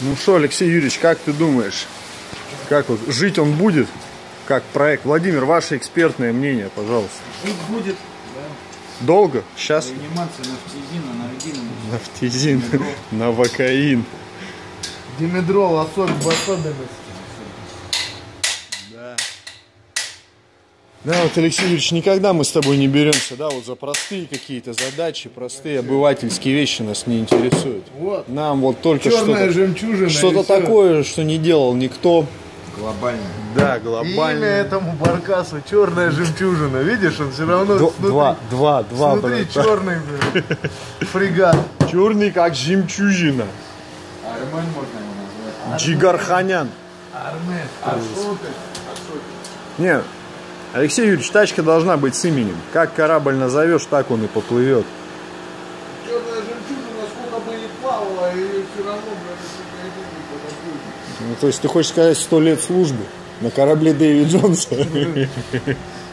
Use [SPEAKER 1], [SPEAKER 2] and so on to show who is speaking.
[SPEAKER 1] Ну что, Алексей Юрьевич, как ты думаешь, как вот жить он будет, как проект? Владимир, ваше экспертное мнение, пожалуйста.
[SPEAKER 2] Жить будет,
[SPEAKER 1] Долго? Сейчас?
[SPEAKER 2] заниматься нафтизином, наведином.
[SPEAKER 1] Нафтизин, навокаин.
[SPEAKER 3] Димедрол особ- в
[SPEAKER 1] Да, вот, Алексей Юрьевич, никогда мы с тобой не беремся, да, вот за простые какие-то задачи, простые обывательские вещи нас не интересуют.
[SPEAKER 3] Вот.
[SPEAKER 1] Нам вот только
[SPEAKER 3] Черная
[SPEAKER 1] что-то, что-то такое, что не делал никто.
[SPEAKER 2] Глобально.
[SPEAKER 1] Да, глобально.
[SPEAKER 3] Имя этому баркасу черная жемчужина. Видишь, он все равно
[SPEAKER 1] Д-
[SPEAKER 3] снутри,
[SPEAKER 1] Два, два, два,
[SPEAKER 3] снутри
[SPEAKER 1] брат.
[SPEAKER 3] черный блин, фрегат.
[SPEAKER 1] Черный, как жемчужина.
[SPEAKER 2] Армен можно его назвать.
[SPEAKER 1] Джигарханян.
[SPEAKER 3] Армен.
[SPEAKER 2] А что ты?
[SPEAKER 1] Нет, Алексей Юрьевич, тачка должна быть с именем. Как корабль назовешь, так он и поплывет.
[SPEAKER 3] Черная жемчужина, сколько бы ни плавала, и все равно, блядь, и.
[SPEAKER 1] Ну, то есть ты хочешь сказать сто лет службы на корабле Дэви Джонса?